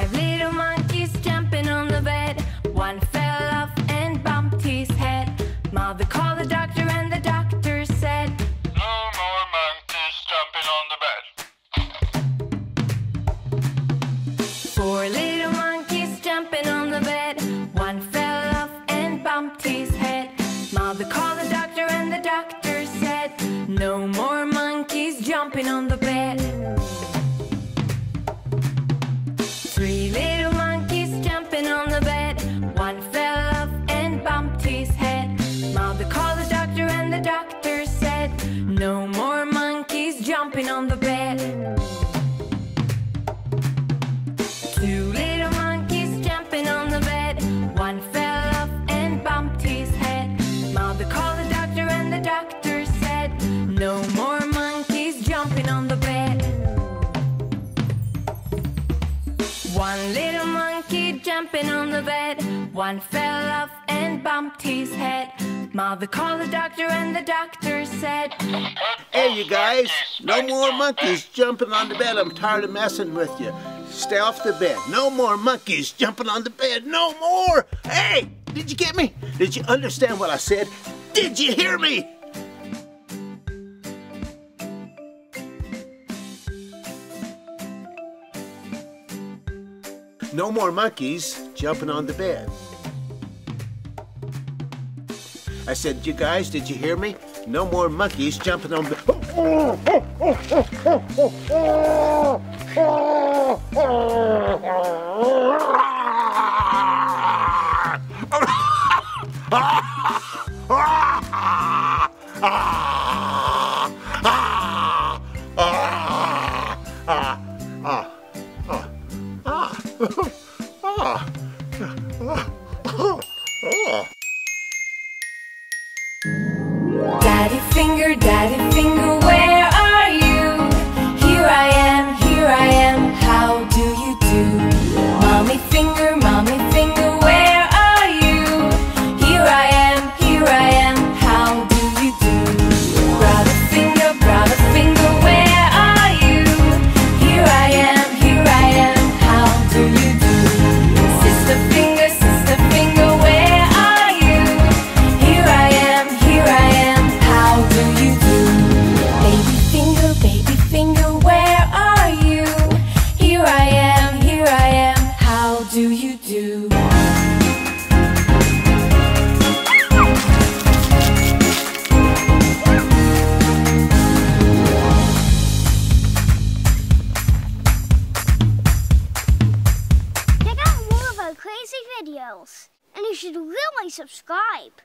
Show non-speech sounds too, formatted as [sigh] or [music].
Five little monkeys jumping on the bed. One fell off and bumped his head. Mother called the doctor and the doctor said, No more monkeys jumping on the bed. Four little monkeys jumping on the bed. One fell off and bumped his head. Mother called the doctor and the doctor said, No more monkeys jumping on the bed. No more monkeys jumping on the bed. Two little monkeys jumping on the bed. One fell off and bumped his head. Mother called the doctor, and the doctor said, No more monkeys jumping on the bed. One little monkey jumping on the bed. One fell off and bumped his head. Mother called the doctor, and the doctor said, Hey, you guys, no more monkeys jumping on the bed. I'm tired of messing with you. Stay off the bed. No more monkeys jumping on the bed. No more. Hey, did you get me? Did you understand what I said? Did you hear me? No more monkeys jumping on the bed. I said, you guys, did you hear me? No more monkeys jumping on the. [laughs] Crazy videos, and you should really subscribe.